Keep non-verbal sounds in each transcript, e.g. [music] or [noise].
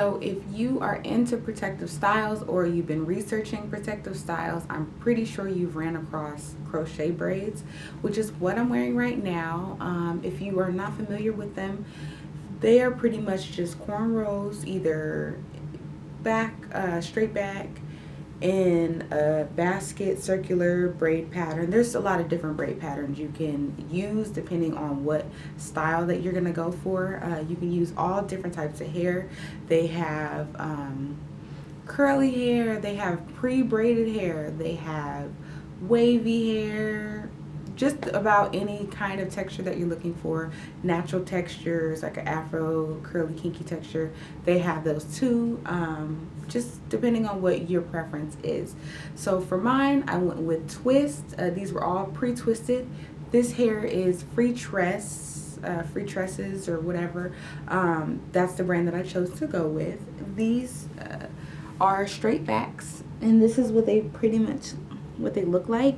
So if you are into protective styles or you've been researching protective styles, I'm pretty sure you've ran across crochet braids, which is what I'm wearing right now. Um, if you are not familiar with them, they are pretty much just cornrows, either back, uh, straight back, in a basket circular braid pattern. There's a lot of different braid patterns you can use depending on what style that you're gonna go for. Uh, you can use all different types of hair. They have um, curly hair, they have pre-braided hair, they have wavy hair, just about any kind of texture that you're looking for. Natural textures like an afro, curly, kinky texture, they have those too. Um, just depending on what your preference is. So for mine, I went with twist. Uh, these were all pre-twisted. This hair is Freetress, uh, free tresses or whatever. Um, that's the brand that I chose to go with. These uh, are straight backs and this is what they pretty much what they look like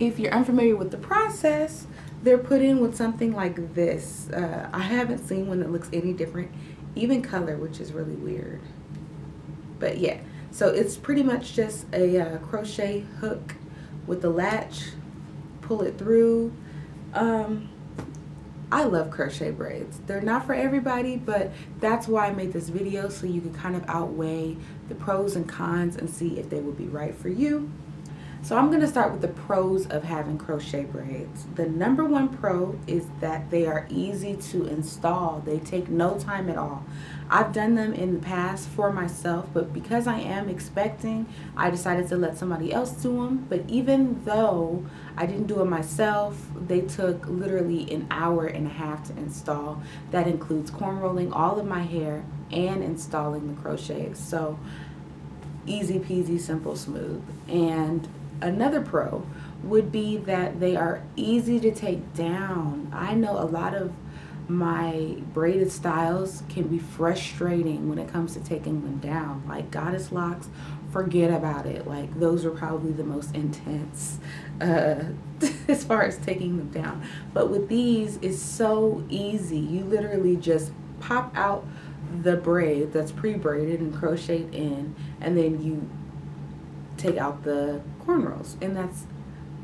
if you're unfamiliar with the process, they're put in with something like this. Uh, I haven't seen one that looks any different, even color, which is really weird. But yeah, so it's pretty much just a uh, crochet hook with the latch, pull it through. Um, I love crochet braids. They're not for everybody, but that's why I made this video so you can kind of outweigh the pros and cons and see if they would be right for you. So I'm going to start with the pros of having crochet braids. The number one pro is that they are easy to install. They take no time at all. I've done them in the past for myself, but because I am expecting, I decided to let somebody else do them. But even though I didn't do it myself, they took literally an hour and a half to install. That includes cornrowing all of my hair and installing the crochets. So easy peasy, simple, smooth. And another pro would be that they are easy to take down. I know a lot of my braided styles can be frustrating when it comes to taking them down. Like goddess locks, forget about it. Like those are probably the most intense uh, [laughs] as far as taking them down. But with these, it's so easy. You literally just pop out the braid that's pre-braided and crocheted in and then you take out the cornrows. And that's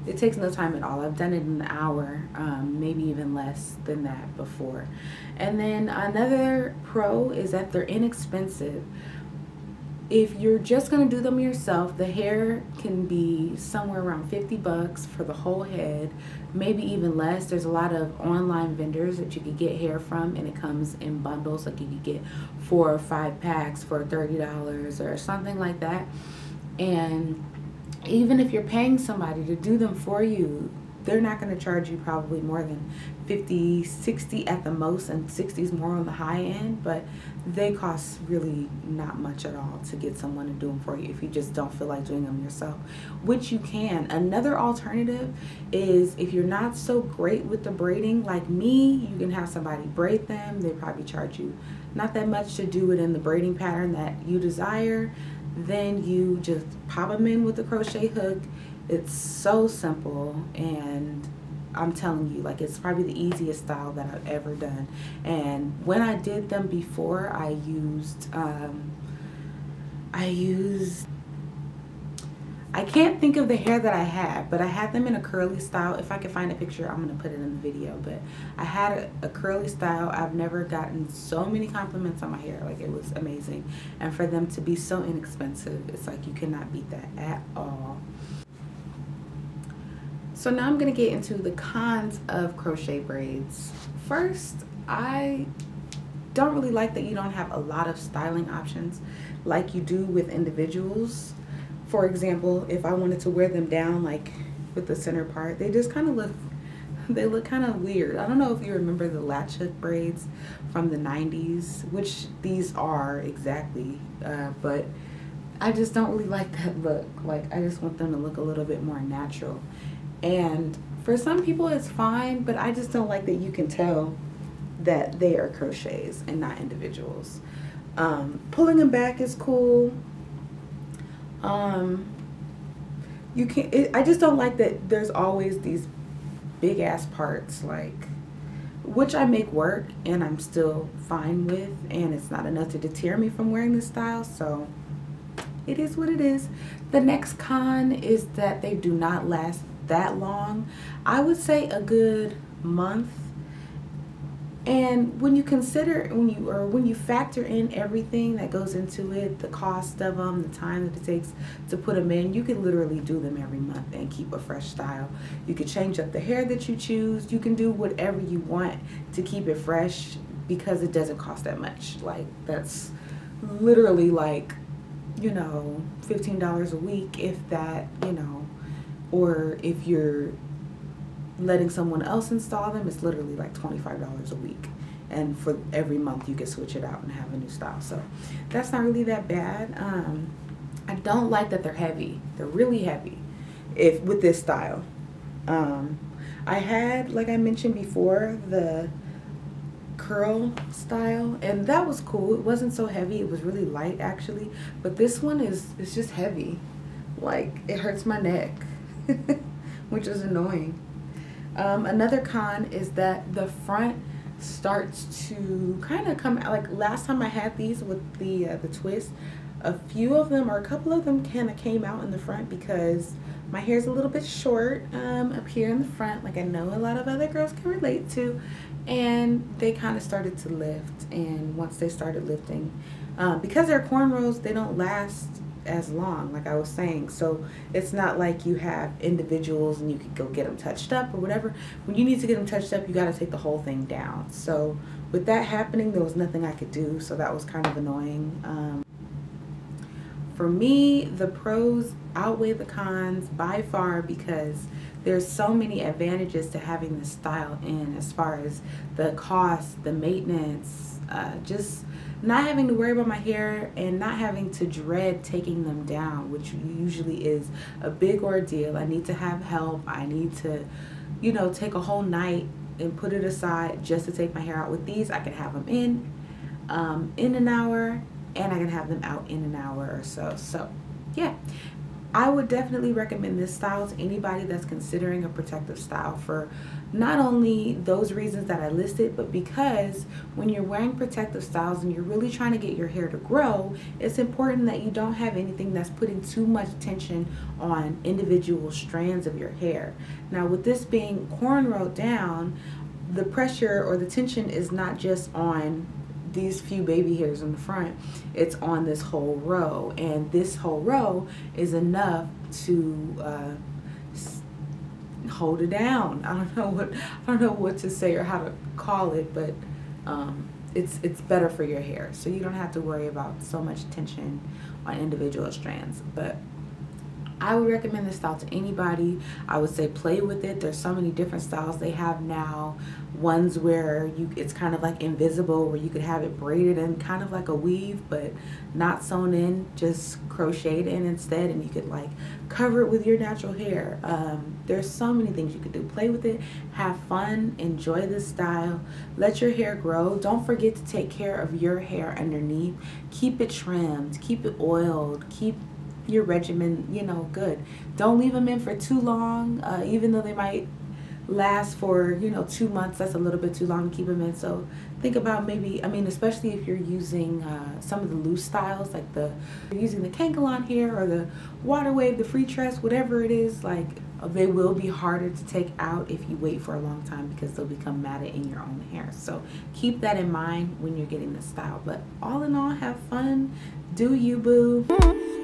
it takes no time at all. I've done it in an hour um, maybe even less than that before. And then another pro is that they're inexpensive. If you're just going to do them yourself the hair can be somewhere around 50 bucks for the whole head maybe even less. There's a lot of online vendors that you could get hair from and it comes in bundles. Like you could get four or five packs for $30 or something like that and even if you're paying somebody to do them for you, they're not going to charge you probably more than 50 60 at the most and 60 is more on the high end but they cost really not much at all to get someone to do them for you if you just don't feel like doing them yourself which you can. Another alternative is if you're not so great with the braiding like me you can have somebody braid them they probably charge you not that much to do it in the braiding pattern that you desire then you just pop them in with the crochet hook it's so simple and I'm telling you, like it's probably the easiest style that I've ever done. And when I did them before, I used, um, I used, I can't think of the hair that I had, but I had them in a curly style. If I can find a picture, I'm going to put it in the video. But I had a, a curly style. I've never gotten so many compliments on my hair. Like it was amazing. And for them to be so inexpensive, it's like you cannot beat that at all. So now I'm going to get into the cons of crochet braids. First, I don't really like that you don't have a lot of styling options like you do with individuals. For example, if I wanted to wear them down like with the center part, they just kind of look [laughs] they look kind of weird. I don't know if you remember the latch hook braids from the 90s, which these are exactly, uh, but I just don't really like that [laughs] look. Like I just want them to look a little bit more natural. And for some people it's fine, but I just don't like that you can tell that they are crochets and not individuals. Um, pulling them back is cool. Um, you can't it, i just don't like that there's always these big ass parts like which i make work and i'm still fine with and it's not enough to deter me from wearing this style so it is what it is. The next con is that they do not last that long. I would say a good month and when you consider, when you or when you factor in everything that goes into it, the cost of them, the time that it takes to put them in, you can literally do them every month and keep a fresh style. You can change up the hair that you choose. You can do whatever you want to keep it fresh because it doesn't cost that much. Like that's literally like, you know, $15 a week if that, you know, or if you're letting someone else install them it's literally like $25 a week. And for every month you can switch it out and have a new style. So that's not really that bad. Um, i don't like that they're heavy. They're really heavy if with this style. Um, i had like i mentioned before the curl style and that was cool. It wasn't so heavy. It was really light actually. But this one is it's just heavy. Like it hurts my neck [laughs] which is annoying um, another con is that the front starts to kind of come out. Like last time I had these with the uh, the twist, a few of them or a couple of them kind of came out in the front because my hair is a little bit short um, up here in the front, like I know a lot of other girls can relate to. And they kind of started to lift. And once they started lifting, um, because they're cornrows, they don't last as long, like I was saying. So it's not like you have individuals and you could go get them touched up or whatever. When you need to get them touched up, you got to take the whole thing down. So with that happening, there was nothing I could do. So that was kind of annoying. Um, for me, the pros outweigh the cons by far because there's so many advantages to having this style in as far as the cost, the maintenance, uh, just not having to worry about my hair and not having to dread taking them down, which usually is a big ordeal. I need to have help. I need to, you know, take a whole night and put it aside just to take my hair out. With these, I can have them in um, in an hour and I can have them out in an hour or so. So, yeah. I would definitely recommend this style to anybody that's considering a protective style for not only those reasons that I listed, but because when you're wearing protective styles and you're really trying to get your hair to grow, it's important that you don't have anything that's putting too much tension on individual strands of your hair. Now, with this being cornrow down, the pressure or the tension is not just on these few baby hairs in the front it's on this whole row. And this whole row is enough to uh, hold it down. I don't [laughs] know what I don't know what to say or how to call it but um, it's it's better for your hair. So you don't have to worry about so much tension on individual strands. But I would recommend this style to anybody. I would say play with it. There's so many different styles they have now. Ones where you it's kind of like invisible where you could have it braided and kind of like a weave but not sewn in, just crocheted in instead and you could like cover it with your natural hair. Um, there's so many things you could do. Play with it, have fun, enjoy this style, let your hair grow. Don't forget to take care of your hair underneath. Keep it trimmed, keep it oiled, keep your regimen, you know, good. Don't leave them in for too long, uh, even though they might last for, you know, two months. That's a little bit too long to keep them in. So think about maybe, I mean, especially if you're using uh, some of the loose styles, like the, using the Kanekalon here or the Water Wave, the Freetress, whatever it is, like they will be harder to take out if you wait for a long time because they'll become matted in your own hair. So keep that in mind when you're getting the style. But all in all, have fun. Do you, boo.